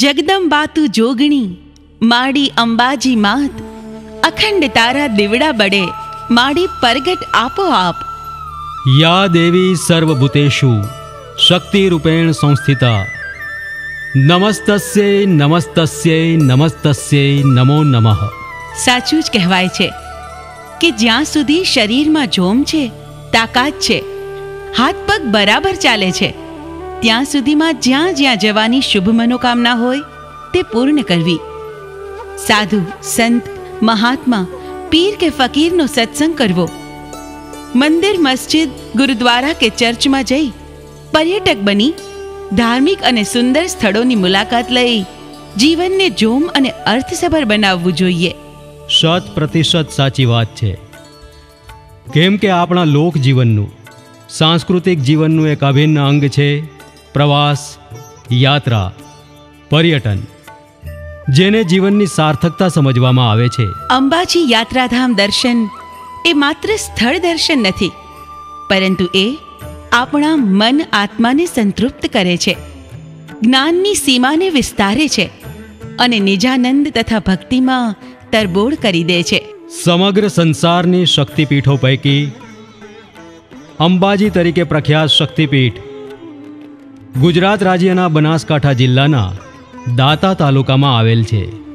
જગદંબા તું જોગણી માડી અંબાજી માત અખંડ તારા દીવડા બડે માડી પરગટ આપોઆપ. યા દેવી સર્વભૂતેષુ શક્તિરૂપેણ સંસ્થિતા. નમસ્તસ્ય નમસ્તસ્યૈ નમસ્તસ્યૈ નમો નમઃ. સાચું જ કહેવાય છે કે જ્યાં સુધી શરીરમાં જોમ છે તાકાત છે હાથ પગ બરાબર ચાલે છે. ત્યાં સુધીમાં જ્યાં જ્યાં જવાની શુભ મનોકામના હોય, તે પૂર્ણ કરવી. સાધુ, સંત, મહાત્મા, પીર કે ફકીરનો સત્સંગ કરવો. મંદિર, મસ્જિદ, ગુરુદ્વારા કે ચર્ચમાં જઈ, પર્યટક બની, ધાર્મિક અને સુંદર સ્થળોની મુલાકાત લઈ, જીવનને જોમ અને અર્થસભર બનાવવું જોઈએ. શત પ્રતિશત સાચી વાત છે. કેમ કે આપણા લોક જીવનનું સાંસ્કૃતિક જીવનનું એક અભિન્ન અંગ છે પ્રવાસ યાત્રા પર્યટન જેને જીવનની સાર્થકતા સમજવામાં આવે છે. અંબાજી યાત્રાધામ દર્શન એ માત્ર સ્થળ દર્શન નથી પરંતુ એ આપણા મન આત્માને સંતૃપ્ત કરે છે જ્ઞાનની સીમાને વિસ્તારે છે અને નિજાનંદ તથા ભક્તિમાં તરબોળ કરી દે છે. સમગ્ર સંસારની શક્તિપીઠો પૈકી અંબાજી તરીકે પ્રખ્યાત શક્તિપીઠ ગુજરાત રાજ્યના બનાસકાંઠા જિલ્લાના દાતા તાલુકામાં આવેલ છે.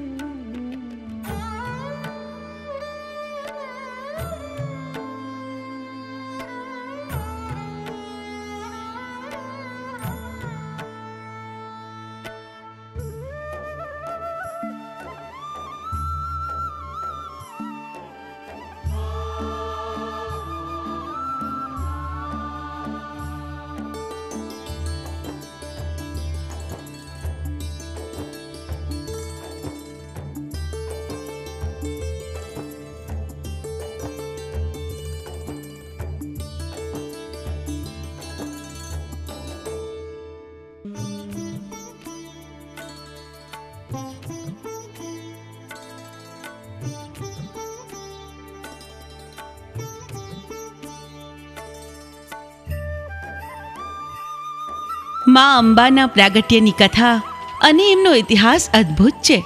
મા અંબાના પ્રાગટ્યની કથા અને એમનો ઇતિહાસ અદ્ભુત છે.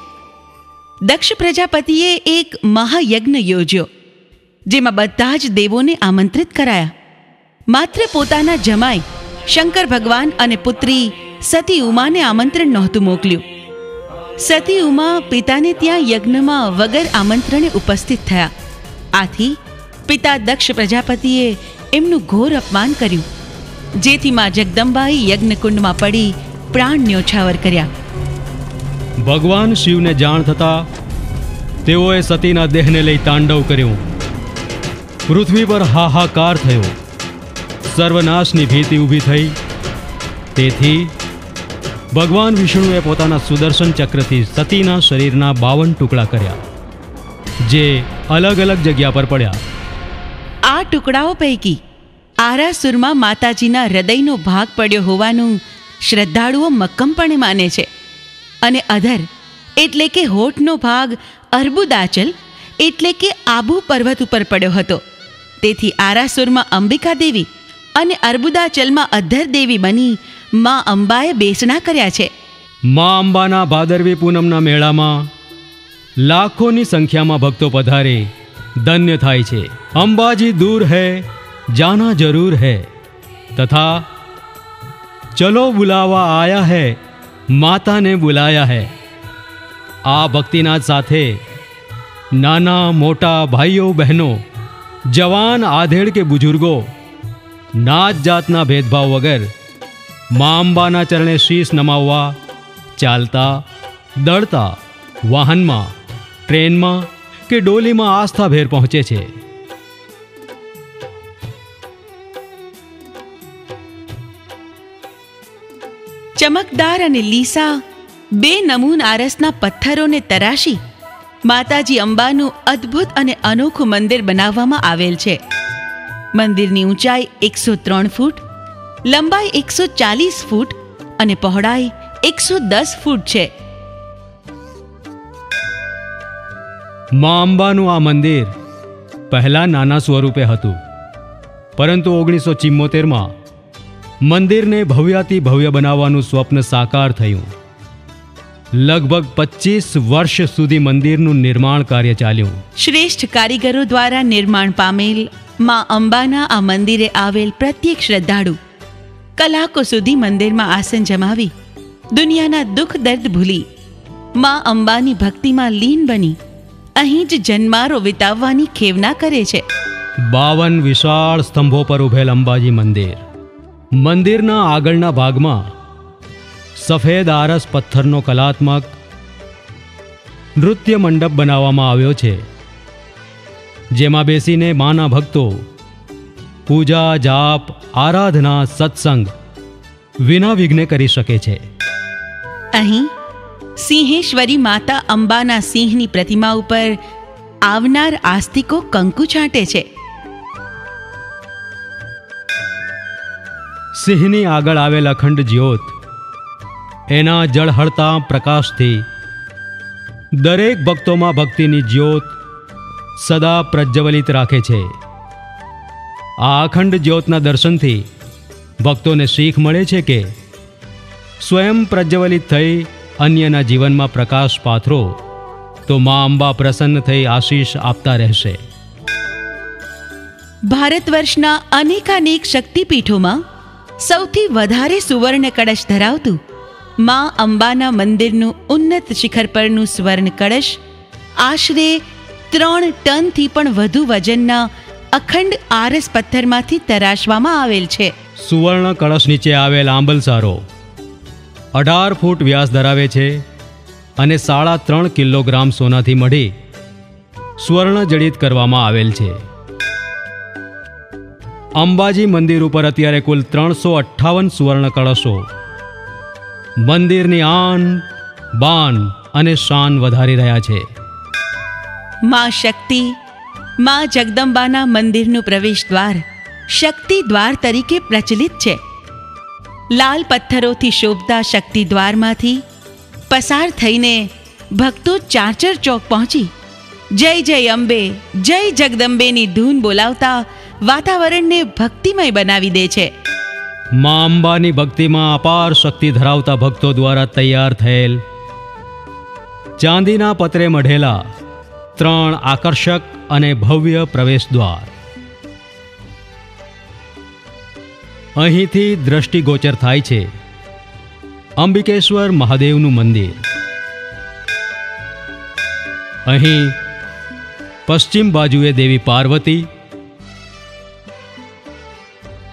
દક્ષ પ્રજાપતિએ એક મહાયજ્ઞ યોજ્યો, જેમાં બધા જ દેવોને આમંત્રિત કરાયા. માત્ર પોતાના જમાઈ, શંકર ભગવાન અને પુત્રી સતી ઉમાને આમંત્રણ નહોતું મોકલ્યું. સતી ઉમા પિતાને ત્યાં યજ્ઞમાં વગર આમંત્રણે ઉપસ્થિત થયા. આથી પિતા દક્ષ પ્રજાપતિએ એમનું ઘોર અપમાન કર્યું. જેથી માં જગદંબાએ યજ્ઞકુંડમાં પડી પ્રાણ ન્યોછાવર કર્યા. ભગવાન શિવને જાણ થતાં તેઓએ સતીના દેહને લઈ તાંડવ કર્યું. પૃથ્વી પર હાહાકાર થયો. સર્વનાશની ભીતિ ઊભી થઈ. તેથી ભગવાન વિષ્ણુએ પોતાના સુદર્શન ચક્રથી સતીના શરીરના બાવન ટુકડા કર્યા જે અલગ અલગ જગ્યા પર પડ્યા. આ ટુકડાઓ પૈકી આરાસુરમાં માતાજીના હૃદયનો ભાગ પડ્યો હોવાનું શ્રદ્ધાળુઓ મક્કમપણે માને છે. અને અધર, એટલે કે હોઠનો ભાગ અર્બુદાચલ, એટલે કે આબુ પર્વત ઉપર પડ્યો હતો. તેથી આરાસુરમાં અંબિકા દેવી અને અર્બુદાચલમાં અધર દેવી બની મા અંબાએ બેસણા કર્યા છે. મા અંબાના ભાદરવી પૂનમના મેળામાં લાખોની સંખ્યામાં ભક્તો પધારે ધન્ય થાય છે. અંબાજી દૂર હૈ જાના જરૂર હૈ તથા ચલો બુલાવા આયા હૈ માતાને બુલાયા હૈ આ ભક્તિના સાથે નાના મોટા ભાઈઓ બહેનો જવાન આધેડ કે બુજુર્ગો નાત જાતના ભેદભાવ વગર મા અંબાના ચરણે શીશ નમાવવા ચાલતા દળતા વાહનમાં ટ્રેનમાં કે ડોલીમાં આસ્થાભેર પહોંચે છે ચમકદાર અને લીસા બે નમૂન આરસના પથ્થરોને તરાશી માતાજી અંબાનું અદ્ભુત અને અનોખું મંદિર બનાવવામાં આવેલ છે. મંદિરની ઊંચાઈ એકસો ત્રણ ફૂટ, લંબાઈ એકસો ચાલીસ ફૂટ અને પહોળાઈ એકસો દસ ફૂટ છે. મા અંબાનું આ મંદિર પહેલાં નાના સ્વરૂપે હતું, પરંતુ ઓગણીસો ચિમ્મોતેરમાં મંદિરને ભવ્યાતિ ભવ્ય બનાવવાનું સ્વપ્ન સાકાર થયું. લગભગ પચીસ વર્ષ સુધી મંદિરનું નિર્માણ કાર્ય ચાલ્યું. શ્રેષ્ઠ કારીગરો દ્વારા નિર્માણ પામેલમાં અંબાના આ મંદિરે આવેલ પ્રત્યેક શ્રદ્ધાળુ કલાકો સુધી મંદિરમાં આસન જમાવી દુનિયાના દુઃખ દર્દ ભૂલી માં અંબાની ભક્તિમાં લીન બની અહીં જ જન્મારો વિતાવવાની ખેવના કરે છે. બાવન વિશાળ સ્તંભો પર ઉભેલ અંબાજી મંદિર. મંદિરના આગળના ભાગમાં સફેદ આરસ પથ્થરનો કલાત્મક નૃત્ય મંડપ બનાવવામાં આવ્યો છે, જેમાં બેસીને માના ભક્તો પૂજા, જાપ, આરાધના, સત્સંગ વિના વિઘ્ને કરી શકે છે. અહીં સિંહેશ્વરી માતા અંબાના સિંહની પ્રતિમા ઉપર આવનાર આસ્તિકો કંકુ છાંટે છે. સિંહની આગળ આવેલ અખંડ જ્યોત. એના જળહળતા પ્રકાશથી દરેક ભક્તોમાં ભક્તિની જ્યોત સદા પ્રજ્વલિત રાખે છે. આ અખંડ જ્યોતના દર્શનથી ભક્તોને શીખ મળે છે કે સ્વયં પ્રજ્વલિત થઈ અન્યના જીવનમાં પ્રકાશ પાથરો, તો મા અંબા પ્રસન્ન થઈ આશીષ આપતા રહેશે. ભારત વર્ષના અનેકાનેક શક્તિપીઠોમાં સૌથી વધારે સુવર્ણ કળશ ધરાવતું માં અંબાના મંદિરનું ઉન્નત શિખર પરનું સ્વર્ણ કળશ, આશરે ત્રણ ટનથી પણ વધુ વજનના અખંડ આરસ પથ્થરમાંથી તરાશવામાં આવેલ છે. સુવર્ણ કળશ નીચે આવેલ આંબલસારો અઢાર ફૂટ વ્યાસ ધરાવે છે અને સાડા ત્રણ કિલોગ્રામ સોનાથી મઢી સુવર્ણ જડિત કરવામાં આવેલ છે. અંબાજી મંદિર ઉપર અત્યારે કુલ ત્રણસો અઠ્ઠાવન સુવર્ણ કળશો. મંદિરની આન, બાન અને શાન વધારી રહ્યા છે. માં શક્તિ, માં જગદંબાના મંદિરનું પ્રવેશ દ્વાર શક્તિ દ્વાર તરીકે પ્રચલિત છે. લાલ પથ્થરોથી શોભતા શક્તિ દ્વારમાંથી પસાર થઈને ભક્તો ચારચર ચોક પહોંચી. જય જય અંબે, જય જગદંબેની ધૂન બોલાવતા વાતાવરણને ભક્તિમય બનાવી દે છે. મા અંબાની ભક્તિમાં અપાર શક્તિ ધરાવતા ભક્તો દ્વારા તૈયાર થયેલ ચાંદીના પત્રે મઢેલા ત્રણ આકર્ષક અને ભવ્ય પ્રવેશ દ્વાર અહીંથી દ્રષ્ટિગોચર થાય છે અંબિકેશ્વર મહાદેવનું મંદિર. અહીં પશ્ચિમ બાજુએ દેવી પાર્વતી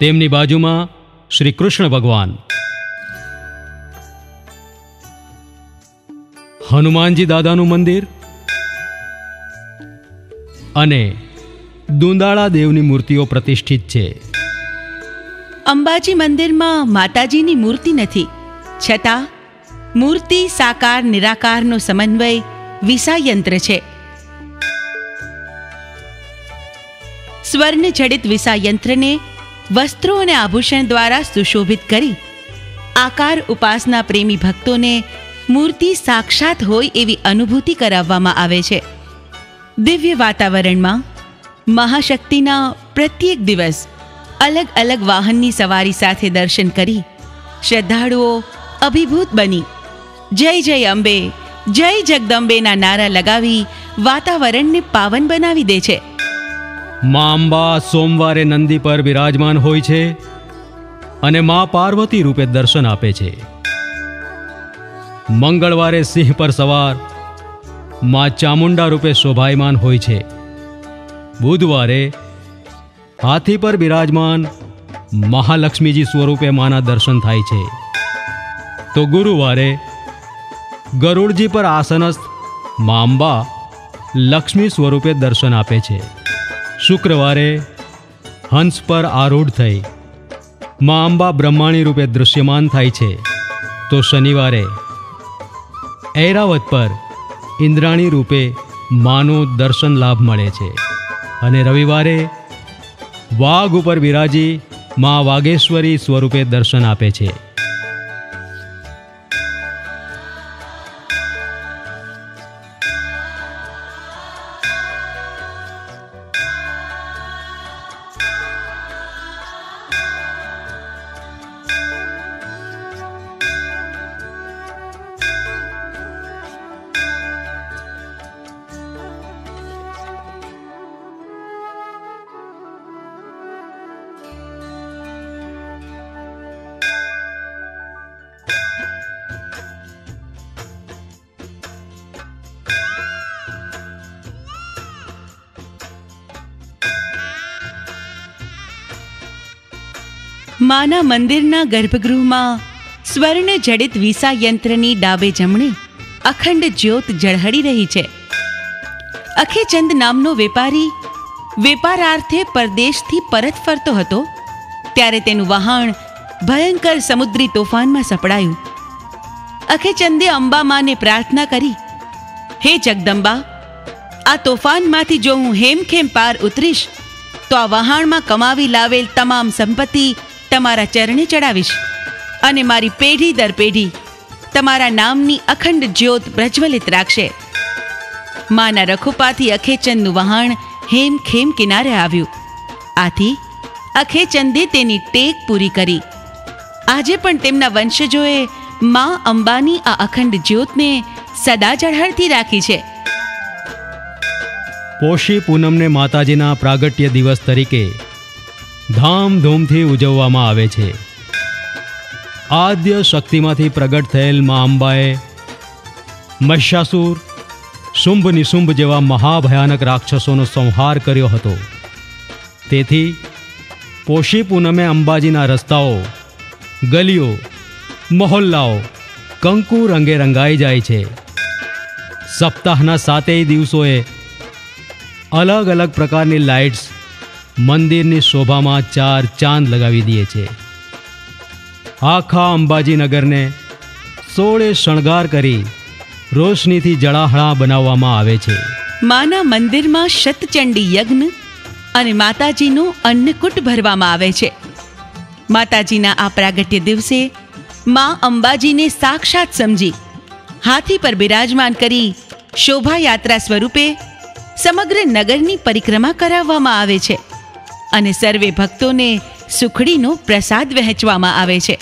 તેમની બાજુમાં શ્રી કૃષ્ણ ભગવાન. હનુમાનજી દાદાનું મંદિર અને દુંદાળા દેવની મૂર્તિઓ પ્રતિષ્ઠિત છે. અંબાજી મંદિરમાં માતાજીની મૂર્તિ નથી. છતાં મૂર્તિ સાકાર નિરાકારનો સમન્વય વિસાયંત્ર છે. સ્વર્ણ જડિત વિસાયંત્રને વસ્ત્રો અને આભૂષણ દ્વારા સુશોભિત કરી. આકાર ઉપાસના પ્રેમી ભક્તોને મૂર્તિ સાક્ષાત હોય એવી અનુભૂતિ કરાવવામાં આવે છે. દિવ્ય વાતાવરણમાં મહાશક્તિના પ્રત્યેક દિવસ અલગ અલગ વાહનની સવારી સાથે દર્શન કરી શ્રદ્ધાળુઓ અભિભૂત બની. જય જય અંબે, જય જગદંબેના નારા લગાવી વાતાવરણને પાવન બનાવી દે છે. મા અંબા સોમવારે નંદી પર બિરાજમાન હોય છે અને મા પાર્વતી રૂપે દર્શન આપે છે. મંગળવારે સિંહ પર સવાર મા ચામુંડા રૂપે શોભાયમાન હોય છે. બુધવારે હાથી પર બિરાજમાન મહાલક્ષ્મીજી સ્વરૂપે માના દર્શન થાય છે. તો ગુરુવારે ગરુડજી પર આસનસ્થ મા અંબા લક્ષ્મી સ્વરૂપે દર્શન આપે છે. શુક્રવારે હંસ પર આરૂઢ થઈ. મા અંબા બ્રહ્માણી રૂપે દૃશ્યમાન થાય છે. તો શનિવારે ઐરાવત પર ઇન્દ્રાણી રૂપે માનો દર્શન લાભ મળે છે. અને રવિવારે વાઘ ઉપર બિરાજી મા વાગેશ્વરી સ્વરૂપે દર્શન આપે છે. માના મંદિરના ગર્ભગૃહમાં સ્વર્ણ જડિત વિસા યંત્રની ડાબે જમણે અખંડ જ્યોત ઝળહળી રહી છે. અખેચંદ નામનો વેપારી વેપારાર્થે પરદેશથી પરત ફરતો હતો, ત્યારે તેનું વહાણ ભયંકર સમુદ્રી તોફાનમાં સપડાયું. અખેચંદે અંબામાને પ્રાર્થના કરી, હે જગદંબા, આ તોફાનમાંથી જો હું હેમખેમ પાર ઉતરીશ, તો આ વહાણમાં કમાવી લાવેલ તમામ સંપત્તિ તમારા ચરણે ચડાવીશ અને મારી પેઢી દર પેઢી તમારા નામની અખંડ જ્યોત પ્રજ્વલિત રાખશે. માના રખોપાથી અખેચંદનું વહાણ હેમ ખેમ કિનારે આવ્યું. આથી અખેચંદે તેની ટેક પૂરી કરી. આજે પણ તેમના વંશજોએ મા અંબાની આ અખંડ જ્યોતને સદા ઝળહળતી રાખી છે. પોષી પૂનમને માતાજીના પ્રાગટ્ય દિવસ તરીકે ધામધૂમથી ઉજવવામાં આવે છે. આદ્ય શક્તિમાંથી પ્રગટ થયેલ મા અંબાએ મહિષાસુર, શુંભ નિશુંભ જેવા મહાભયાનક રાક્ષસોનો સંહાર કર્યો હતો. તેથી પોષી પૂનમે અંબાજીના રસ્તાઓ, ગલીઓ, મહોલ્લાઓ કંકુ રંગે રંગાઈ જાય છે. સપ્તાહના સાતેય દિવસોએ અલગ અલગ પ્રકારની લાઇટ્સ મંદિરની શોભામાં ચાર ચાંદ લગાવી દે છે. આખા અંબાજી નગરને સોળે શણગાર કરી રોશનીથી જળાહળા બનાવવામાં આવે છે. માના મંદિરમાં શતચંડી યજ્ઞ અને માતાજીનું અન્નકૂટ ભરવામાં આવે છે. માતાજીના આ પ્રાગટ્ય દિવસે મા અંબાજીને સાક્ષાત સમજી, હાથી પર બિરાજમાન કરી શોભાયાત્રા સ્વરૂપે સમગ્ર નગરની પરિક્રમા કરાવવામાં આવે છે. અને સર્વે ભક્તોને સુખડીનો પ્રસાદ વહેંચવામાં આવે છે.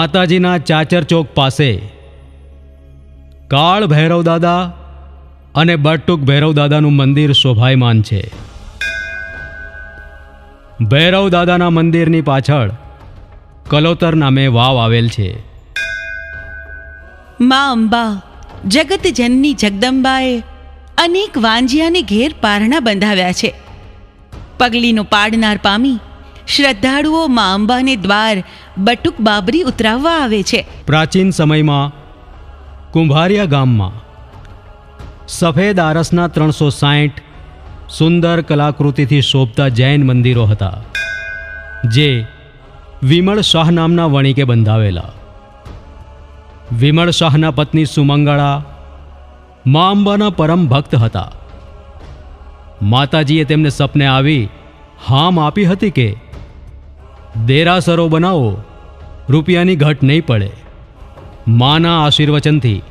માતાજીના ચાચર ચોક પાસે. કાળ ભૈરવ દાદા અને બટુક ભૈરવ દાદાનું મંદિર શોભાયમાન છે. ભૈરવ દાદાના મંદિરની પાછળ કલોતર નામે વાવ આવેલ છે. મા અંબા, જગત જનની જગદંબાએ અનેક વાંજિયાને ઘેર પારણા બંધાવ્યા છે. પગલીનો પાડનાર પામી શ્રદ્ધાળુઓ મા અંબાને દ્વાર, બટુક બાબરી ઉતરાવવા આવે છે. પ્રાચીન સમયમાં કુંભારિયા ગામમાં સફેદ આરસના ત્રણસો સાઠ સુંદર કલાકૃતિથી શોભતા જૈન મંદિરો હતા, જે વિમળ શાહ નામના વણિકે બંધાવેલા. વિમળ શાહના પત્ની સુમંગળા મા અંબાના પરમ ભક્ત હતા. માતાજીએ તેમને સપને આવી હામ આપી હતી કે દેરાસરો બનાવો, રૂપિયાની ઘટ નહીં પડે. માના આશીર્વચનથી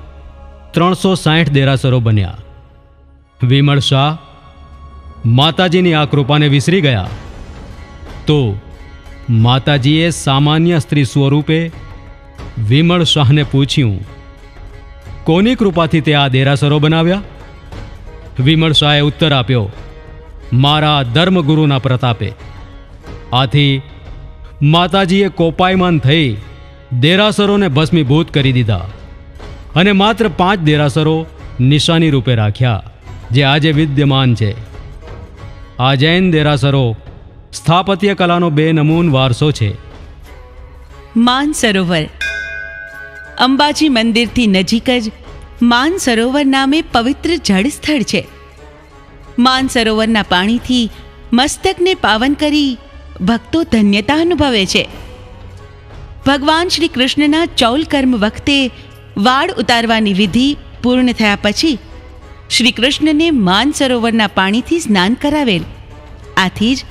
ત્રણસો સાઠ દેરાસરો બન્યા. વિમળ શાહ, માતાજીની આ કૃપાને વિસરી ગયા. તો માતાજીએ સામાન્ય સ્ત્રી સ્વરૂપે વિમળ શાહને પૂછ્યું, કોની કૃપાથી તે આ દેરાસરો બનાવ્યા? વિમળ શાહે ઉત્તર આપ્યો, મારા ધર્મગુરુના પ્રતાપે. આથી માતાજીએ કોપાયમાન થઈ દેરાસરોને ભસ્મીભૂત કરી દીધા અને માત્ર પાંચ દેરાસરો નિશાની રૂપે રાખ્યા, જે આજે વિદ્યમાન છે. આ જૈન દેરાસરો સ્થાપત્ય કલાનો બે નમૂન વારસો છે. માન સરોવર. અંબાજી મંદિરથી નજીક જ માન સરોવર નામે પવિત્ર જળ સ્થળ છે. માન સરોવરના પાણીથી મસ્તકને પાવન કરી ભક્તો ધન્યતા અનુભવે છે. ભગવાન શ્રી કૃષ્ણના ચૌલ કર્મ વખતે વાળ ઉતારવાની વિધિ પૂર્ણ થયા પછી શ્રી કૃષ્ણને માનસરોવરના પાણીથી સ્નાન કરાવેલ. આથી જ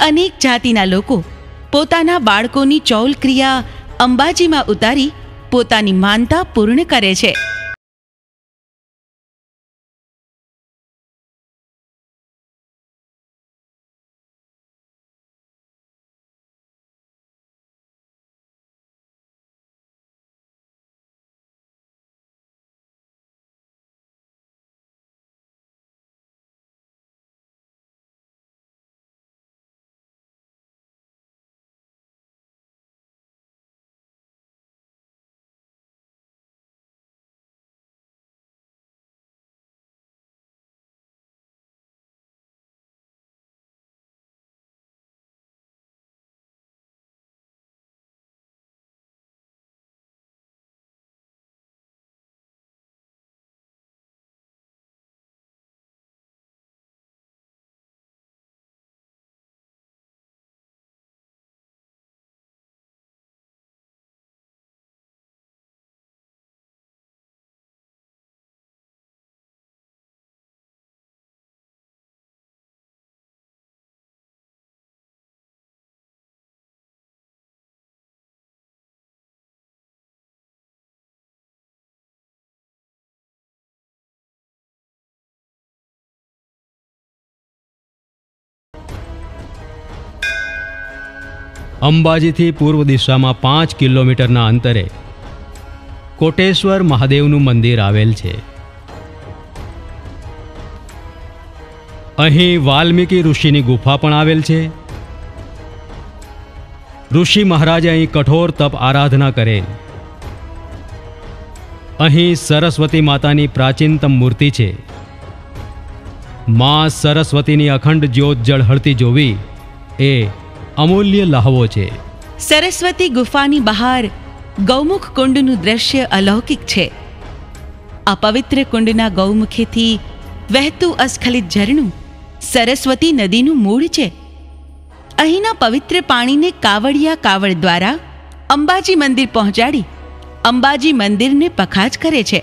અનેક જાતિના લોકો પોતાના બાળકોની ચૌલ ક્રિયા અંબાજીમાં ઉતારી પોતાની માનતા પૂર્ણ કરે છે. અંબાજીથી પૂર્વ દિશામાં પાંચ કિલોમીટરના અંતરે કોટેશ્વર મહાદેવનું મંદિર આવેલ છે. અહીં વાલ્મીકી ઋષિની ગુફા પણ આવેલ છે. ઋષિ મહારાજે અહીં કઠોર તપ આરાધના કરેલ. અહીં સરસ્વતી માતાની પ્રાચીનતમ મૂર્તિ છે. મા સરસ્વતીની અખંડ જ્યોત જળહળતી જોવી એ અમૂલ્ય લહાવો છે. સરસ્વતી ગુફાની બહાર ગૌમુખ કુંડનું દ્રશ્ય અલૌકિક છે. આ પવિત્ર કુંડના ગૌમુખેથી વહેતું અસ્ખલિત ઝરણું સરસ્વતી નદીનું મૂળ છે. અહીંના પવિત્ર પાણીને કાવડિયા કાવડ દ્વારા અંબાજી મંદિર પહોંચાડી અંબાજી મંદિરને પખાજ કરે છે.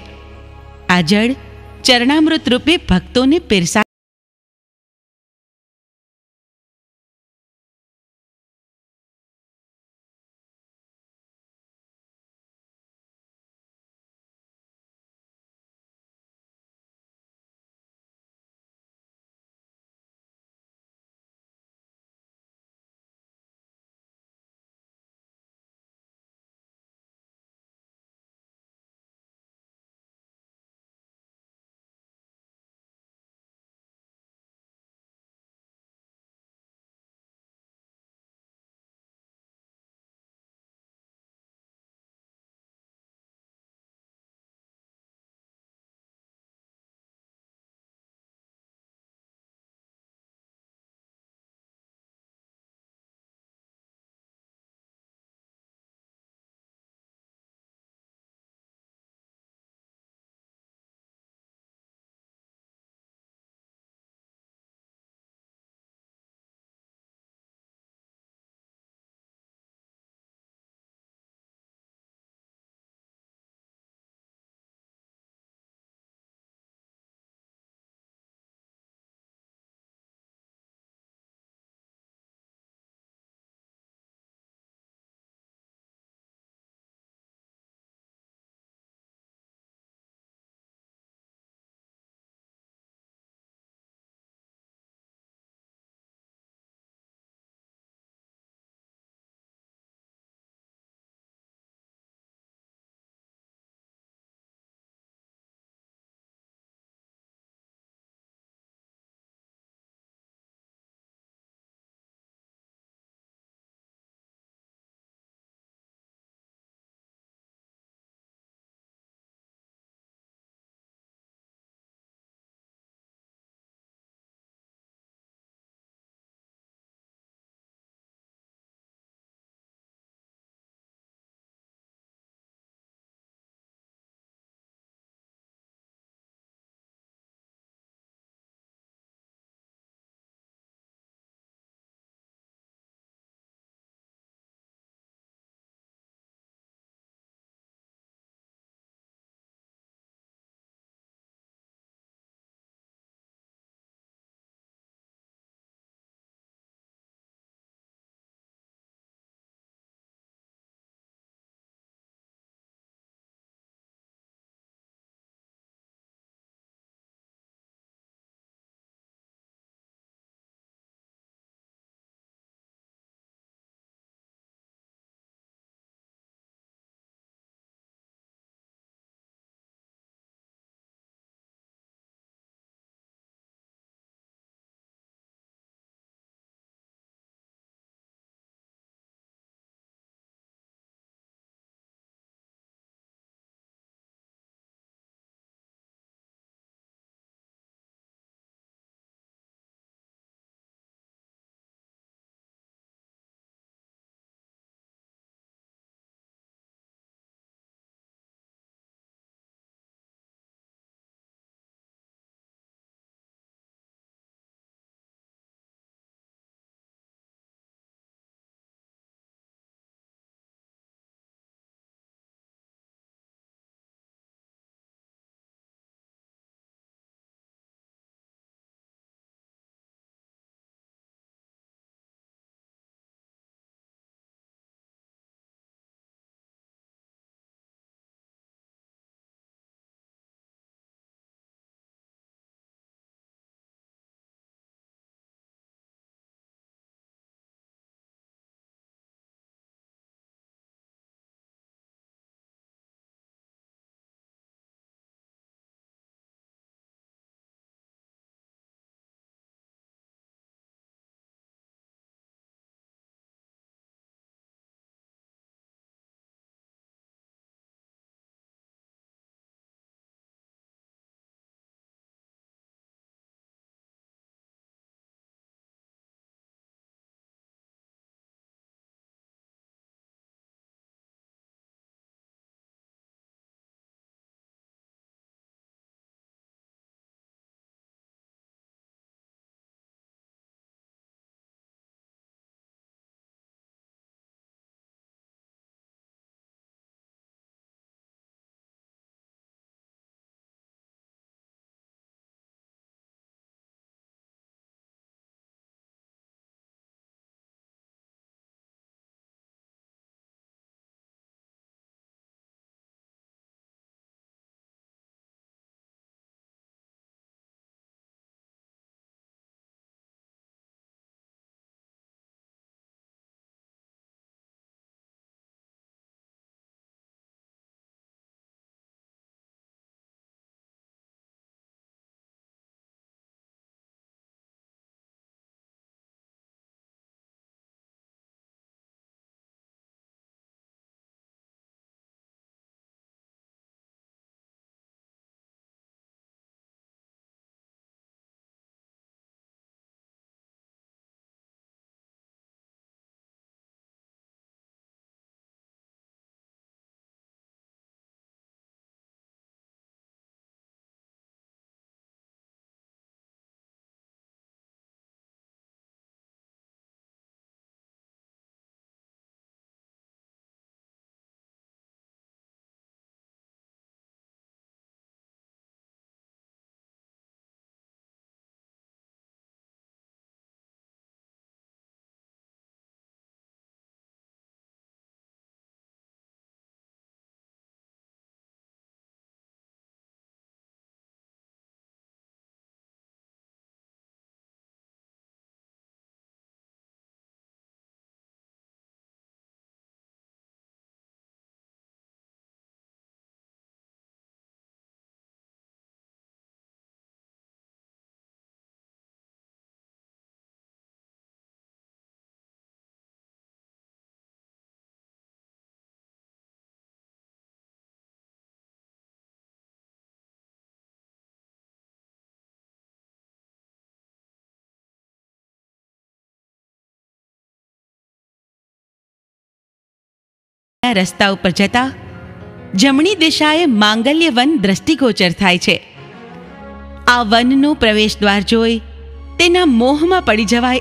આ જળ ચરણામૃત રૂપે ભક્તોને પીરસા રસ્તા ઉપર જતા જમણી દિશાએ માંગલ્ય વન દ્રષ્ટિગોચર થાય છે. આ વનનો પ્રવેશ દ્વાર જોઈ તેના મોહમાં પડી જવાય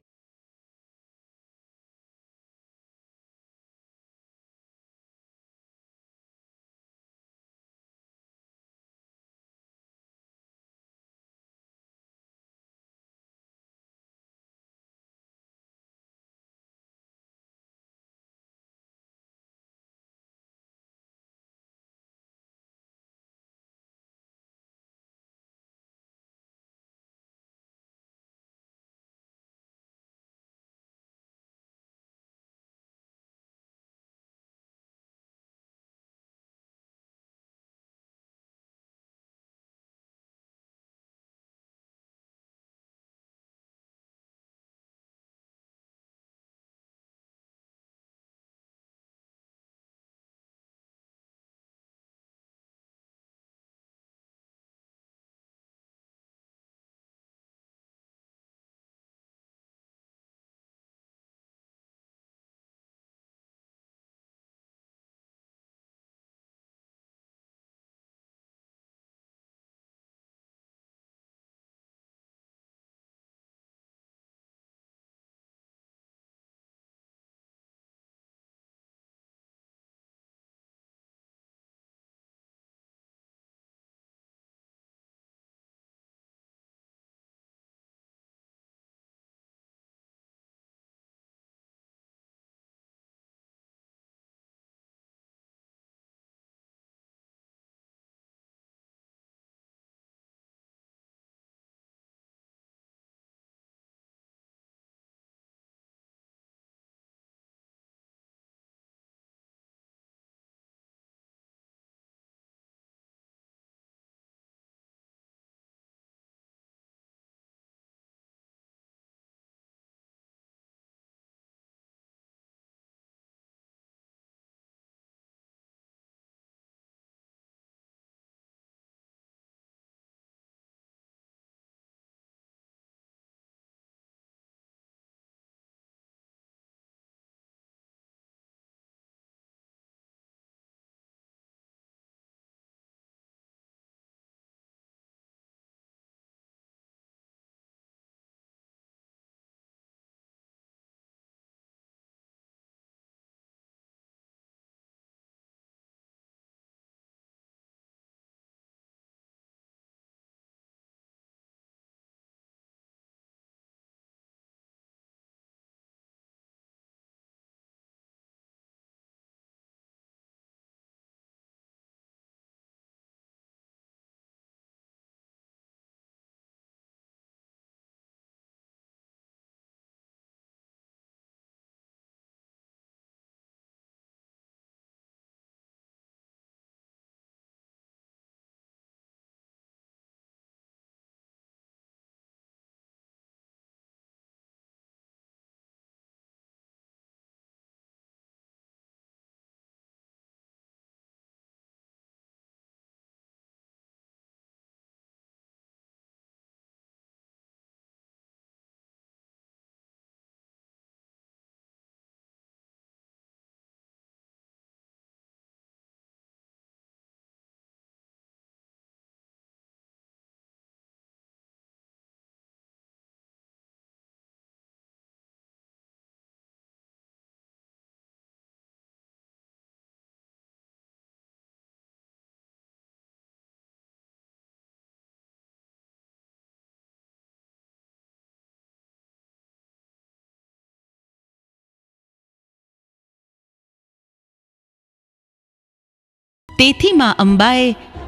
તેથી માં અંબાએ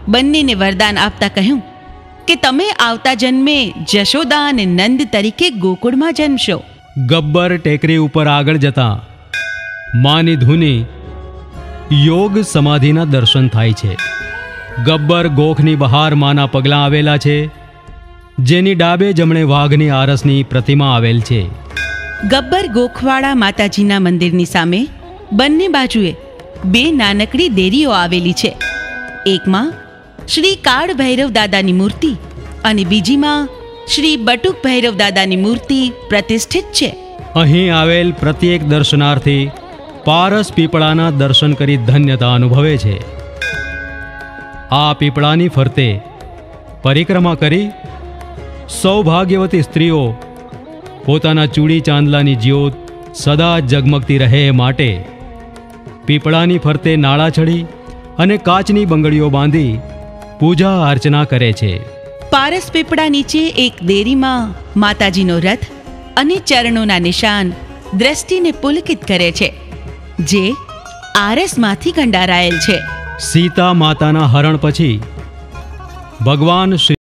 બંનેને વરદાન આપતા કહ્યું કે તમે આવતા જન્મે જશોદા અને નંદ તરીકે ગોકુળમાં જન્મશો. ગબ્બર ટેકરી ઉપર આગળ જતા માની ધૂની યોગ સમાધિના દર્શન થાય છે. ગબ્બર ગોખની બહાર માના પગલાં આવેલા છે જેની ડાબે જમણે વાઘની આરસની પ્રતિમા આવેલ છે. ગબ્બર ગોખવાડા માતાજીના મંદિરની સામે બંને બાજુએ બે નાનકડી દેરીઓ આવેલી છે. એકમાં શ્રી કાળ ભૈરવ દાદાની મૂર્તિ અને બીજીમાં શ્રી બટુક ભૈરવ દાદાની મૂર્તિ પ્રતિષ્ઠિત છે. અહીં આવેલ પ્રત્યેક દર્શનાર્થી પારસ પીપળાના દર્શન કરી ધન્યતા અનુભવે છે. આ પીપળાની ફરતે પરિક્રમા કરી સૌભાગ્યવતી સ્ત્રીઓ પોતાના ચૂડી ચાંદલાની જ્યોત સદા ઝગમગતી રહે માટે પીપળાની ફરતે નાળા ચડી અને કાચની બંગડીઓ બાંધી પૂજા અર્ચના કરે છે. પારસ પીપળા નીચે એક દેરીમાં માતાજીનો રથ અને ચરણોના નિશાન દ્રષ્ટિને પુલકિત કરે છે જે આરસમાંથી કંડારાયેલ છે. સીતા માતાના હરણ પછી ભગવાન શ્રી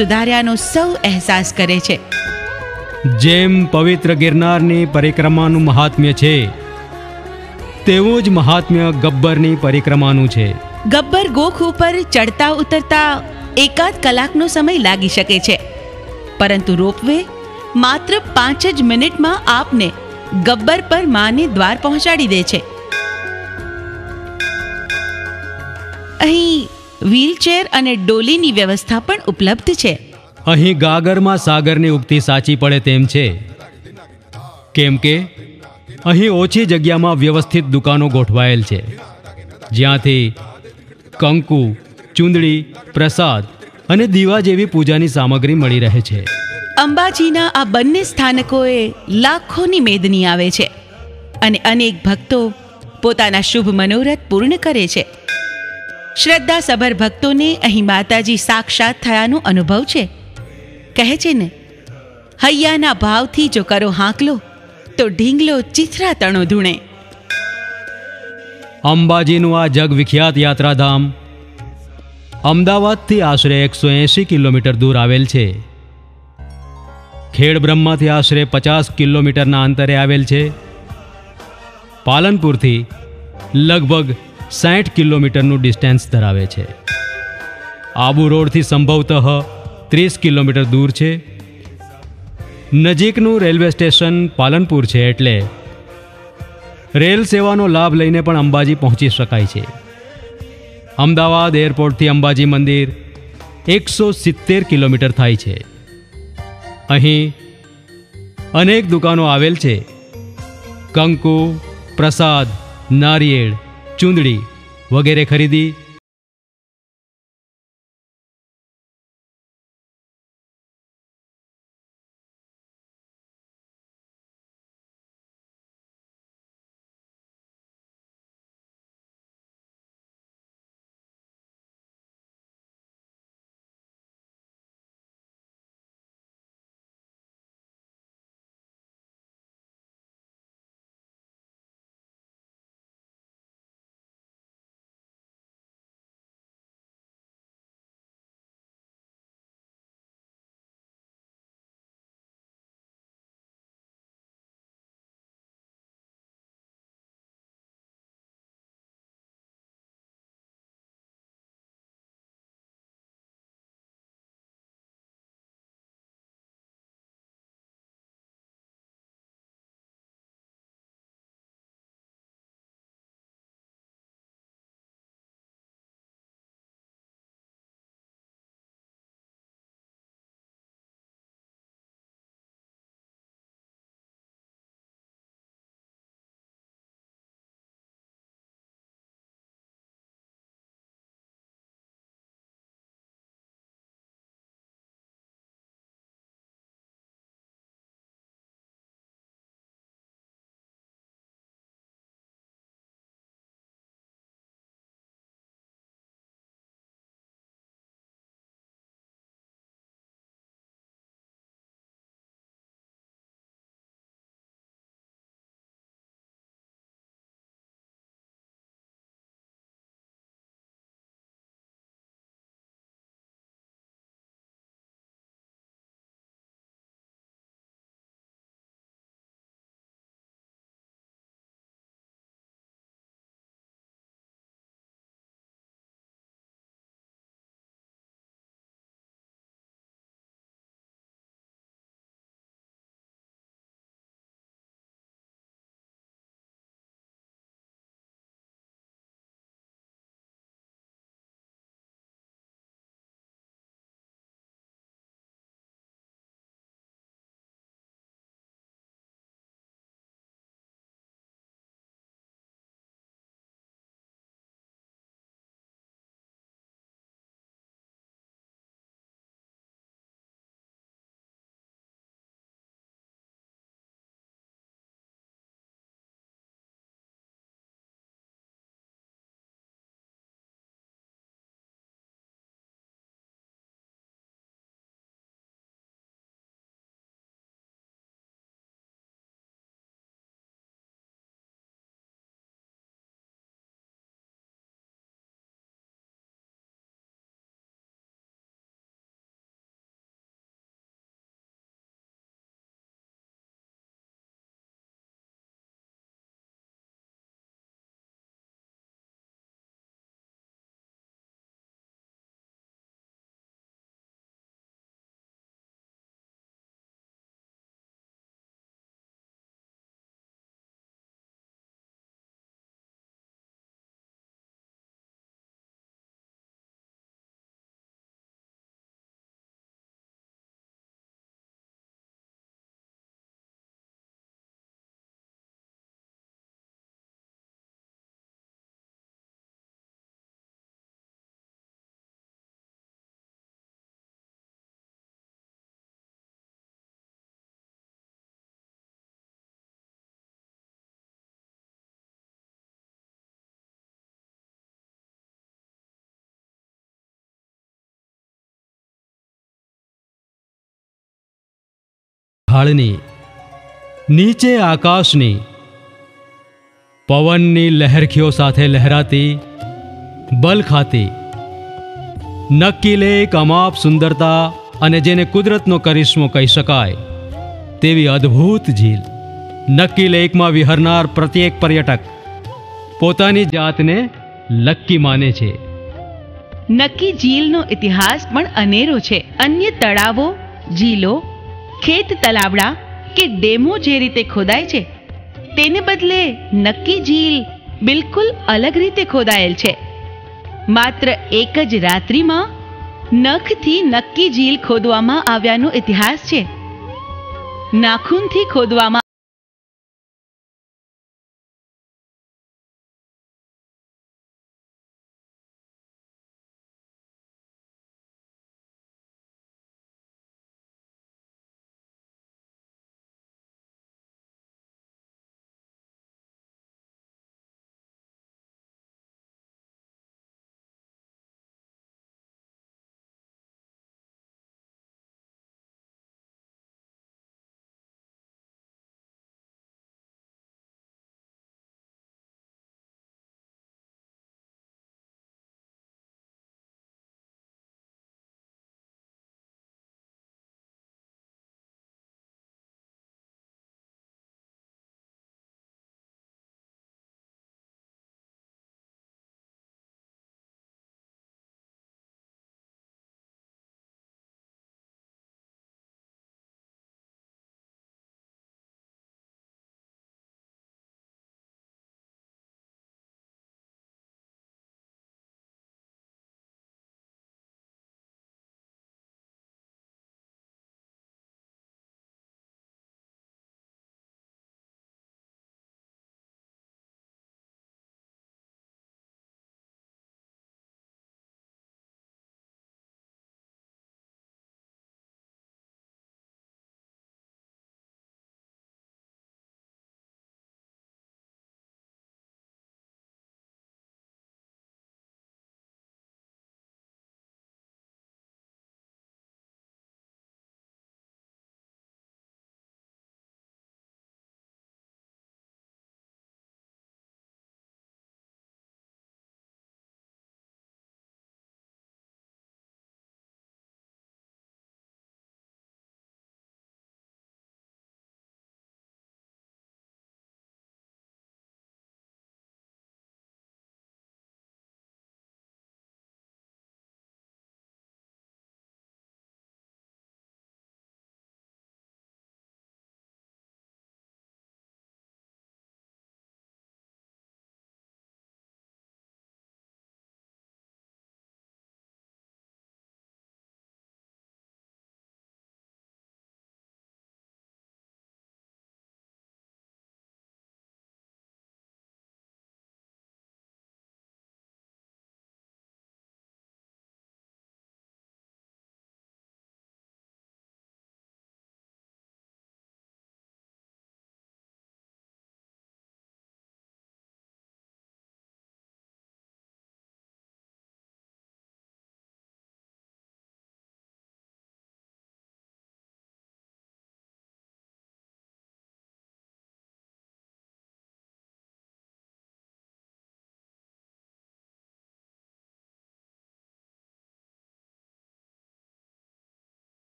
સુધાર્યાનો સૌ અહેસાસ કરે છે. જેમ પવિત્ર ગિરનારની પરિક્રમાનું મહાત્મ્ય છે તેવું જ મહાત્મ્ય ગબ્બરની પરિક્રમાનું છે. ગબ્બર ગોખ ઉપર ચડતા ઉતરતા એકાદ કલાકનો સમય લાગી શકે છે. પરંતુ રોપવે માત્ર પાંચ જ મિનિટમાં આપને ગબ્બર પર માને દ્વાર પહોંચાડી દે છે. અહીં વ્હીલચેર અને ડોલીની વ્યવસ્થા પણ ઉપલબ્ધ છે. અહીં ગાગરમાં સાગરની ઉક્તિ સાચી પડે તેમ છે. કેમ કે અહીં ઓછી જગ્યામાં વ્યવસ્થિત દુકાનો ગોઠવાયેલ છે. જ્યાંથી કંકુ ચૂંદડી પ્રસાદ અને દીવા જેવી પૂજાની સામગ્રી મળી રહે છે. અંબાજીના આ બંને સ્થાનકોએ લાખોની મેદની આવે છે અને અનેક ભક્તો પોતાના શુભ મનોરથ પૂર્ણ કરે છે. શ્રદ્ધાસભર ભક્તોને અહીં માતાજી સાક્ષાત થયાનો અનુભવ છે. કહે છે ને, હૈયાના ભાવથી જો કરો હાંકલો, તો ઢીંગલો ચિથરા તણો ધૂણે. અંબાજીનું આ જગવિખ્યાત યાત્રાધામ અમદાવાદથી આશરે એકસો એંશી કિલોમીટર દૂર આવેલ છે. ખેડ બ્રહ્માથી આશરે પચાસ કિલોમીટરના અંતરે આવેલ છે. પાલનપુરથી લગભગ સાઠ કિલોમીટરનું ડિસ્ટન્સ ધરાવે છે. આબુ રોડથી સંભવતઃ ત્રીસ કિલોમીટર દૂર છે. નજીકનું રેલવે સ્ટેશન પાલનપુર છે એટલે રેલ સેવાનો લાભ લઈને પણ અંબાજી પહોંચી શકાય છે. અમદાવાદ એરપોર્ટથી અંબાજી મંદિર એકસો સિત્તેર કિલોમીટર થાય છે. અહીં અનેક દુકાનો આવેલ છે. કંકુ, પ્રસાદ, નારિયેળ ચૂંદડી વગેરે ખરીદી ઢાળની નીચે આકાશની, પવનની લહેરખીઓ સાથે લહેરાતી, બલ ખાતી, નક્કી લેક, અમાપ, સુંદરતા અને જેને કુદરતનો કરિશ્મો કહી શકાય, તેવી અદ્ભુત ઝીલ. નક્કી લેકમાં વિહરનાર પ્રત્યેક પર્યટક પોતાની જાતને લક્કી માને છે. નક્કી ઝીલનો ઇતિહાસ પણ અનેરો છે. અન્ય તળાવો, ઝીલો ખેત તલાવડા કે ડેમો જે રીતે ખોદાય છે, તેને બદલે નક્કી ઝીલ બિલકુલ અલગ રીતે ખોદાયેલ છે. માત્ર એક જ રાત્રિમાં નખથી નક્કી ઝીલ ખોદવામાં આવ્યાનો ઇતિહાસ છે. નાખૂનથી ખોદવામાં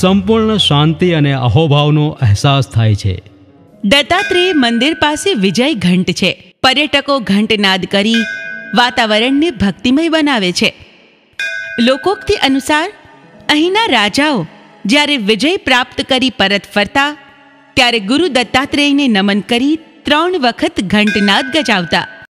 સંપૂર્ણ શાંતિ અને અહોભાવનો અહેસાસ થાય છે. દત્તાત્રેય મંદિર પાસે વિજય ઘંટ છે. પર્યટકો ઘંટનાદ કરી, વાતાવરણને ભક્તિમય બનાવે છે. લોકોક્તિ અનુસાર, અહીંના રાજાઓ જ્યારે વિજય પ્રાપ્ત કરી પરત ફરતા, ત્યારે ગુરુ દત્તાત્રેયને નમન કરી ત્રણ વખત ઘંટનાદ ગજાવતા.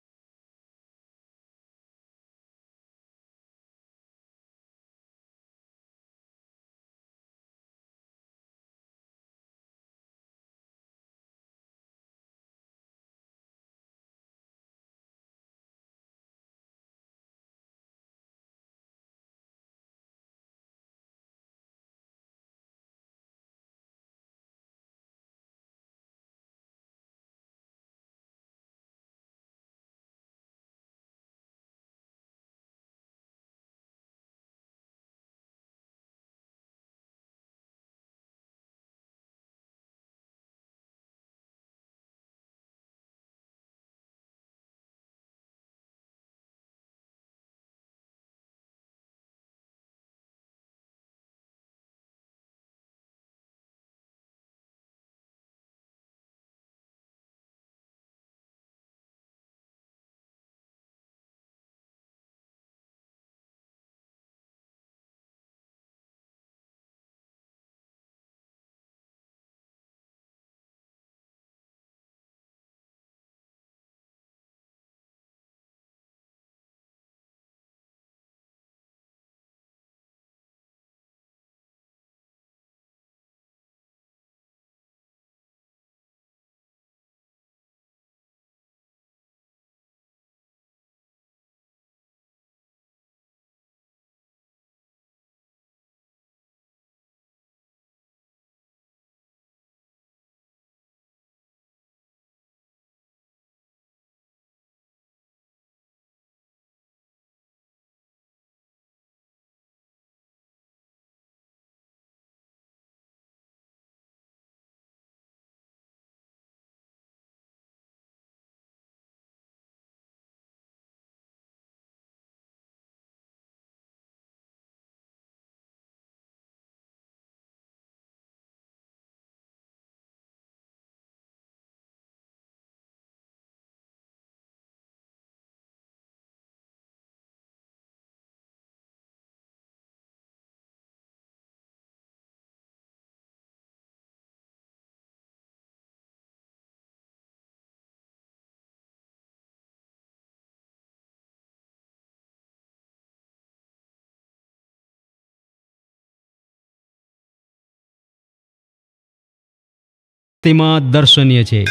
તેમાં દર્શનીય છે.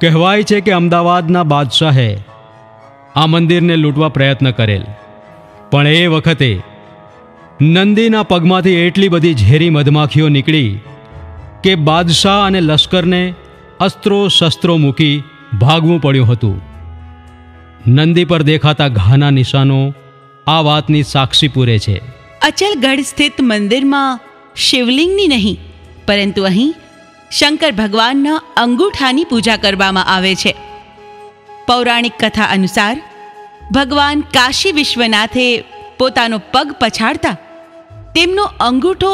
કહેવાય છે કે અમદાવાદના બાદશાહે આ મંદિરને લૂંટવા પ્રયત્ન કરેલ. પણ એ વખતે નંદીના પગમાંથી એટલી બધી ઝેરી મધમાખીઓ નીકળી કે બાદશાહ અને લશ્કરને અસ્ત્રો શસ્ત્રો મૂકી ભાગવું પડ્યું હતું. નંદી પર દેખાતા ઘાના નિશાનો આ વાતની સાક્ષી પૂરે છે. અચલગઢ સ્થિત મંદિરમાં શિવલિંગની નહીં પરંતુ અહીં શંકર ભગવાનના અંગૂઠાની પૂજા કરવામાં આવે છે. પૌરાણિક કથા અનુસાર ભગવાન કાશી વિશ્વનાથે પોતાનો પગ પછાડતા તેમનો અંગૂઠો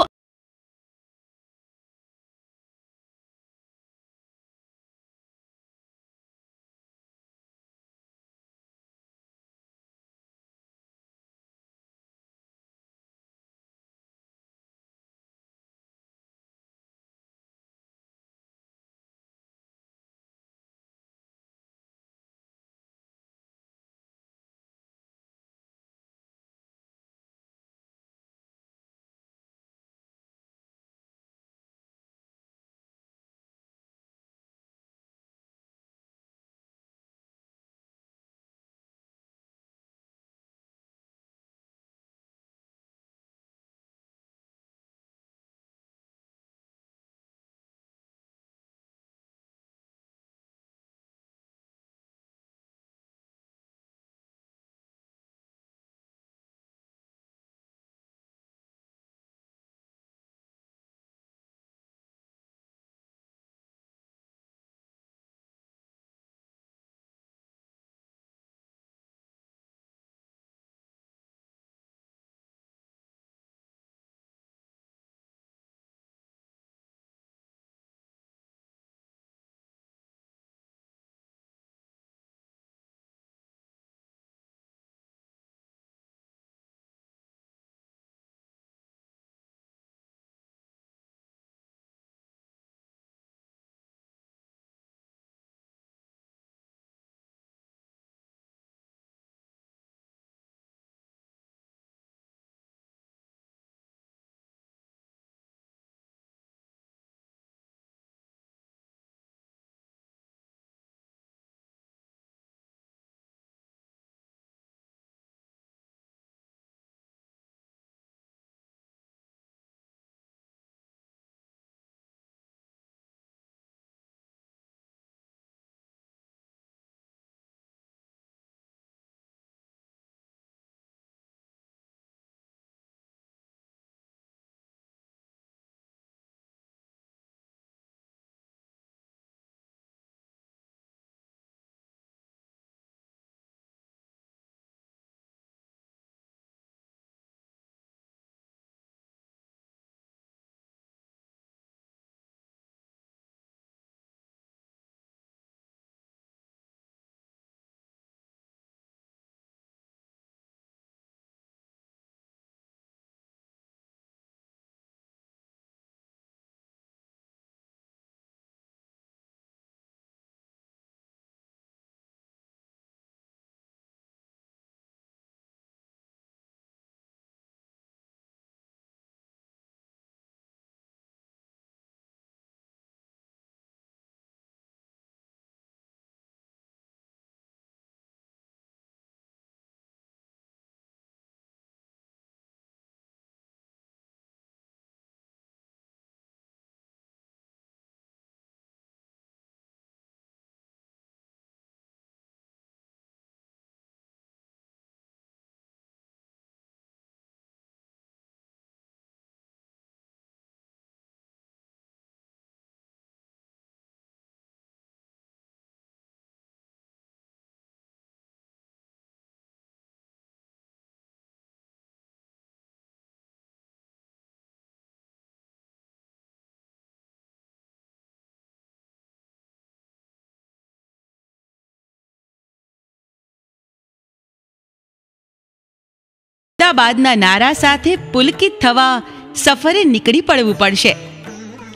મુર્દાબાદના નારા સાથે પુલકિત થવા સફરે નીકળી પડવું પડશે.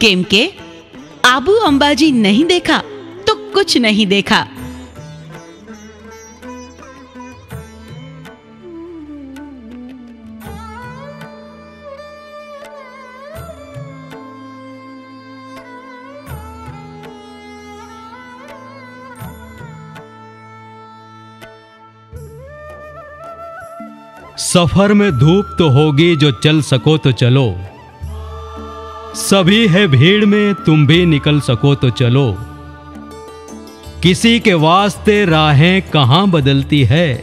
કેમ કે આબુ અંબાજી નહીં દેખા તો કુછ નહીં દેખા. सफ़र में धूप तो होगी जो चल सको तो चलो। सभी है भीड़ में, तुम भी निकल सको तो चलो। किसी के वास्ते राहें कहाँ बदलती है?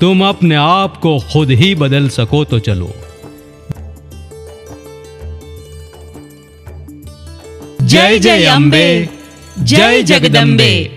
तुम अपने आप को खुद ही बदल सको तो चलो। जय जय अंबे, जय जगदम्बे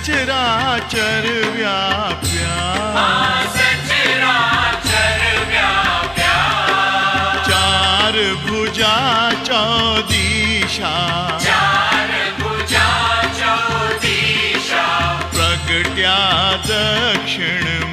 ચરાચર વ્યાપ્યા ચાર ભુજા ચૌદિશા પ્રગટ્યા દક્ષિણ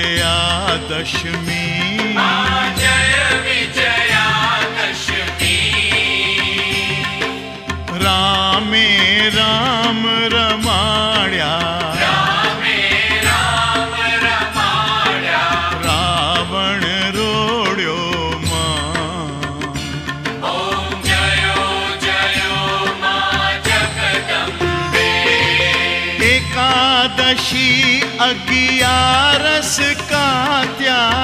વિજયાદશમી વિજયાદશમી રામે રામ રમાડ્યા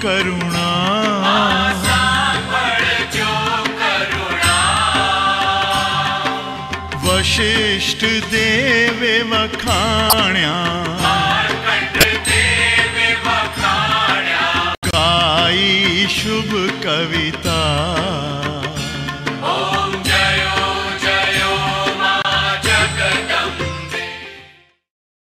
કરુણા વશિષ્ઠ દેવે વખાણ્યા ગાઈ શુભ કવિતા